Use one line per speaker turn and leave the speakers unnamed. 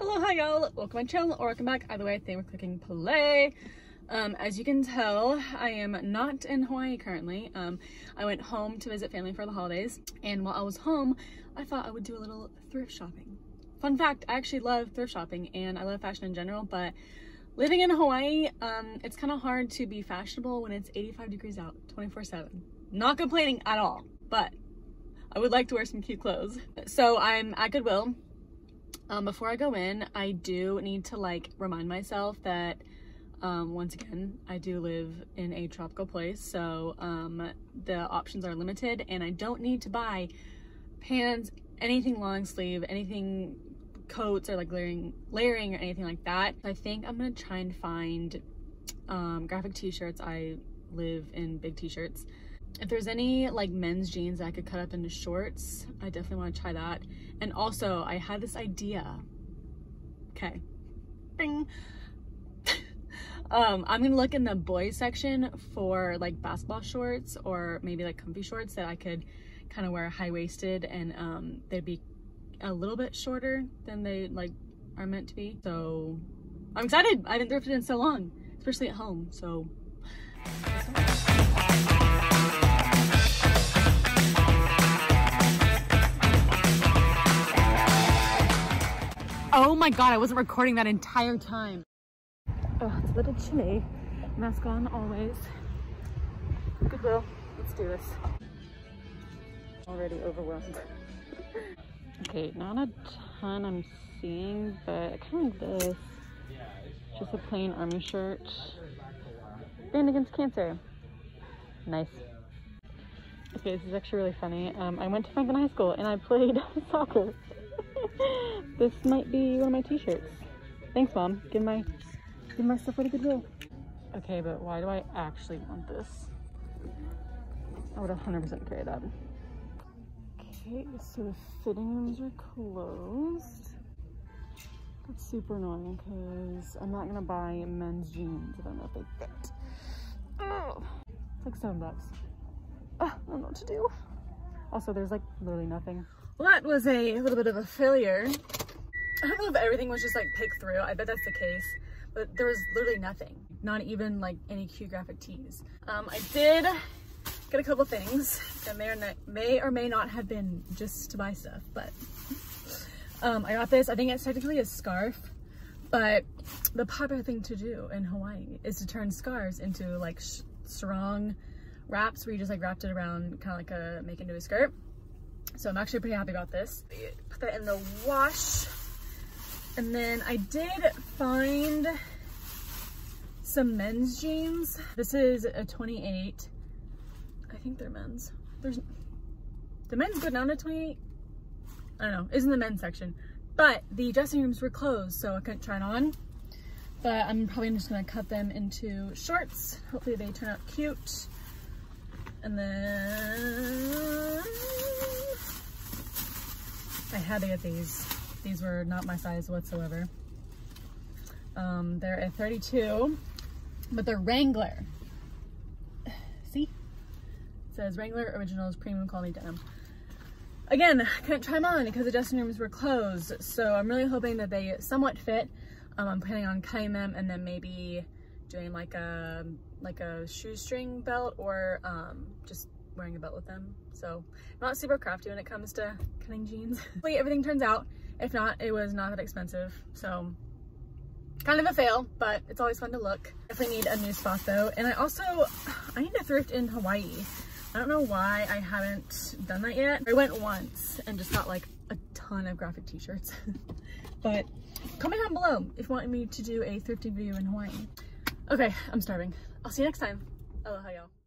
Aloha y'all, welcome to my channel or welcome back. Either way, thank you for clicking play. Um, as you can tell, I am not in Hawaii currently. Um, I went home to visit family for the holidays and while I was home, I thought I would do a little thrift shopping. Fun fact, I actually love thrift shopping and I love fashion in general, but living in Hawaii, um, it's kind of hard to be fashionable when it's 85 degrees out 24 7. Not complaining at all, but I would like to wear some cute clothes. So I'm at Goodwill. Um, before I go in, I do need to like remind myself that um, once again, I do live in a tropical place, so um, the options are limited and I don't need to buy pants, anything long sleeve, anything coats or like layering, layering or anything like that. I think I'm gonna try and find um, graphic t-shirts. I live in big t-shirts. If there's any like men's jeans I could cut up into shorts, I definitely want to try that. And also, I had this idea. Okay. Bing. um, I'm gonna look in the boys section for like basketball shorts or maybe like comfy shorts that I could kind of wear high-waisted and um, they'd be a little bit shorter than they like are meant to be. So I'm excited. I haven't thrifted in so long, especially at home. So. Oh my god, I wasn't recording that entire time. Oh, it's a little chilly. Mask on always. Goodwill, let's do this. Already overwhelmed. okay, not a ton I'm seeing, but kind of this. Just a plain army shirt. Band Against Cancer. Nice. Okay, this is actually really funny. Um, I went to Franklin High School and I played soccer. this might be one of my t-shirts. Thanks, Mom. Give my give my stuff really goodwill. Okay, but why do I actually want this? I would 100% carry that. Okay, so the fitting rooms are closed. That's super annoying because I'm not gonna buy men's jeans. If I don't know if they fit. Oh, it's like seven bucks. Oh, I don't know what to do. Also, there's like literally nothing. Well, that was a little bit of a failure. I don't know if everything was just like picked through. I bet that's the case, but there was literally nothing. Not even like any cute graphic tees. Um, I did get a couple things that may or, not, may or may not have been just to buy stuff, but um, I got this. I think it's technically a scarf, but the popular thing to do in Hawaii is to turn scarves into like sarong wraps where you just like wrapped it around kind of like a make into a skirt. So I'm actually pretty happy about this. Put that in the wash. And then I did find some men's jeans. This is a 28. I think they're men's. There's the men's go down to 28. I don't know, is in the men's section. But the dressing rooms were closed, so I couldn't try it on. But I'm probably just gonna cut them into shorts. Hopefully they turn out cute. And then I had to get these. These were not my size whatsoever. Um, they're a 32, but they're Wrangler. See? It says Wrangler Originals Premium Quality Denim. Again, I couldn't try them on because the dressing rooms were closed, so I'm really hoping that they somewhat fit. Um, I'm planning on cutting them and then maybe doing like a like a shoestring belt or um, just wearing a belt with them. So not super crafty when it comes to cutting jeans. Hopefully everything turns out. If not, it was not that expensive. So kind of a fail, but it's always fun to look. Definitely need a new spot though. And I also, I need to thrift in Hawaii. I don't know why I haven't done that yet. I went once and just got like a ton of graphic t-shirts. but comment down below if you want me to do a thrifting video in Hawaii. Okay, I'm starving. I'll see you next time. Aloha y'all.